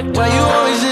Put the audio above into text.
Why you always